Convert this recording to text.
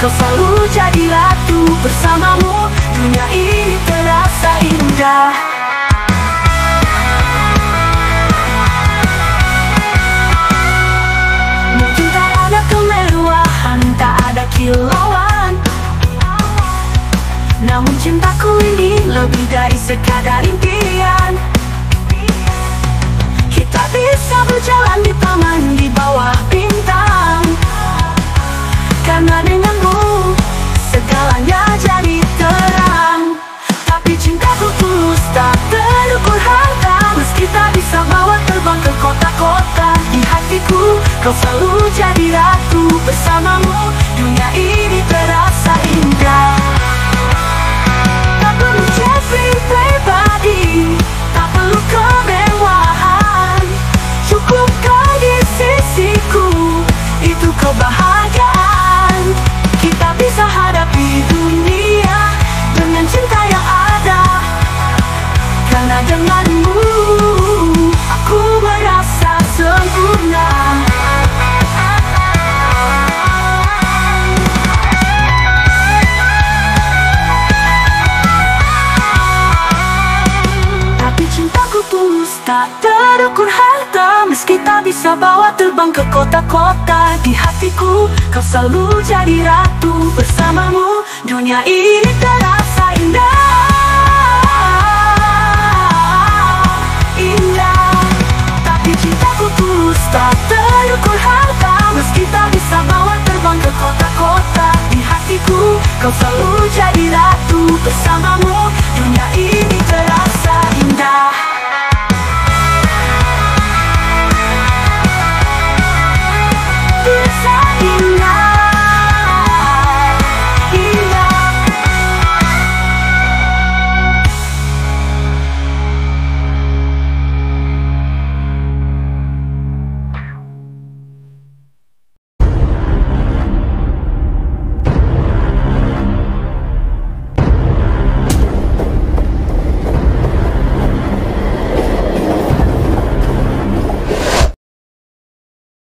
Kau selalu jadi ratu Bersamamu, dunia ini terasa indah. Mungkin tak ada kemewahan, tak ada kilauan. Namun cintaku ini lebih dari sekadar impian. Kita bisa berjalan di taman di bawah bintang. Karena denganmu bawa terbang ke kota-kota. Di hatiku kau selalu jadi ratu. Bersamamu dunia ini terasa indah. Tak perlu Jeffrey pribadi. Tak perlu kemewahan. Cukup kau di sisiku. Itu kebahagiaan. Kita bisa hadapi dunia Dengan cinta yang ada. Karena denganmu sempurna. Tapi cintaku tulus tak terukur harta Meski tak bisa bawa terbang ke kota-kota. Di hatiku kau selalu jadi ratu Bersamamu. Dunia ini indah tak terukur harta Meski tak bisa bawa terbang ke kota-kota Di hatiku kau selalu